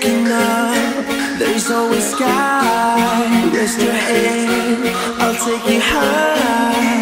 looking up, there's always sky. Rest your head, I'll take you high.